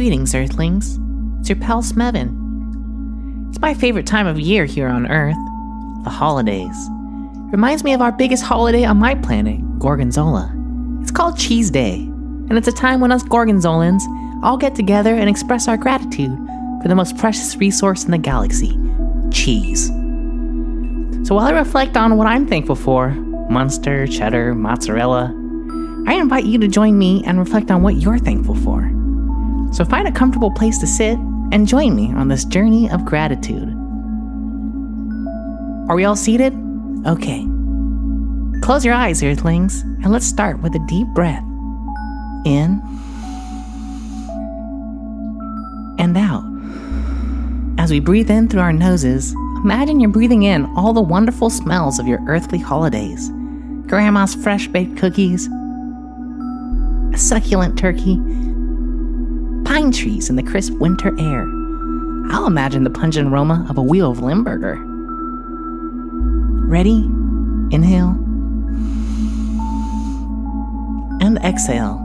Greetings, Earthlings. It's your pal Smevin. It's my favorite time of year here on Earth the holidays. Reminds me of our biggest holiday on my planet, Gorgonzola. It's called Cheese Day, and it's a time when us Gorgonzolans all get together and express our gratitude for the most precious resource in the galaxy cheese. So while I reflect on what I'm thankful for Munster, cheddar, mozzarella I invite you to join me and reflect on what you're thankful for. So find a comfortable place to sit and join me on this journey of gratitude. Are we all seated? Okay. Close your eyes, Earthlings, and let's start with a deep breath. In and out. As we breathe in through our noses, imagine you're breathing in all the wonderful smells of your earthly holidays grandma's fresh baked cookies, a succulent turkey, pine trees in the crisp winter air. I'll imagine the pungent aroma of a wheel of Limburger. Ready? Inhale. And exhale.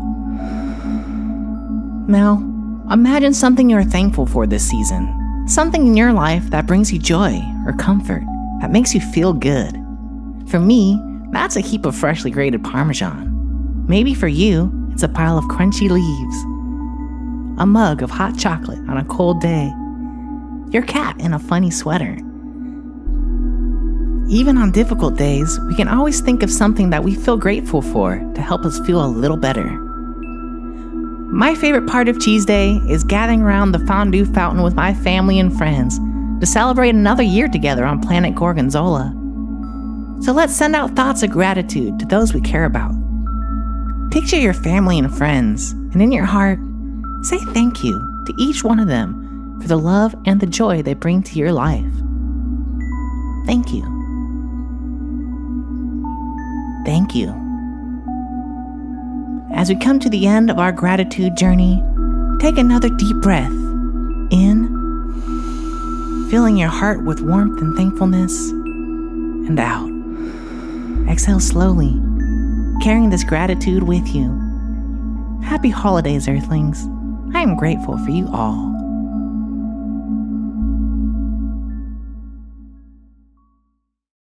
Now, imagine something you're thankful for this season. Something in your life that brings you joy or comfort, that makes you feel good. For me, that's a heap of freshly grated Parmesan. Maybe for you, it's a pile of crunchy leaves, a mug of hot chocolate on a cold day, your cat in a funny sweater. Even on difficult days, we can always think of something that we feel grateful for to help us feel a little better. My favorite part of Cheese Day is gathering around the fondue fountain with my family and friends to celebrate another year together on planet Gorgonzola. So let's send out thoughts of gratitude to those we care about Picture your family and friends, and in your heart, say thank you to each one of them for the love and the joy they bring to your life. Thank you. Thank you. As we come to the end of our gratitude journey, take another deep breath in, filling your heart with warmth and thankfulness, and out. Exhale slowly carrying this gratitude with you. Happy holidays, Earthlings. I am grateful for you all.